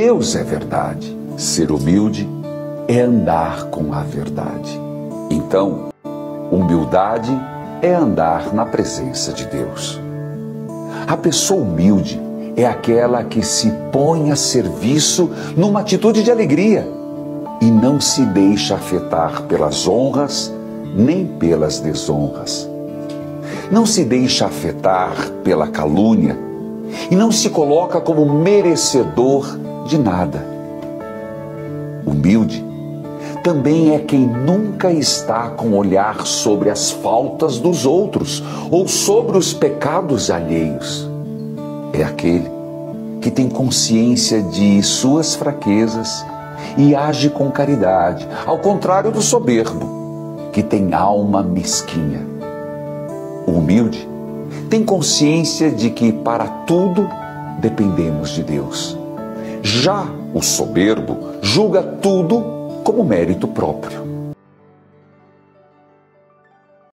Deus é verdade. Ser humilde é andar com a verdade. Então, humildade é andar na presença de Deus. A pessoa humilde é aquela que se põe a serviço numa atitude de alegria e não se deixa afetar pelas honras nem pelas desonras. Não se deixa afetar pela calúnia e não se coloca como merecedor de nada. Humilde também é quem nunca está com olhar sobre as faltas dos outros ou sobre os pecados alheios. É aquele que tem consciência de suas fraquezas e age com caridade, ao contrário do soberbo, que tem alma mesquinha. O humilde tem consciência de que para tudo dependemos de Deus. Já o soberbo julga tudo como mérito próprio.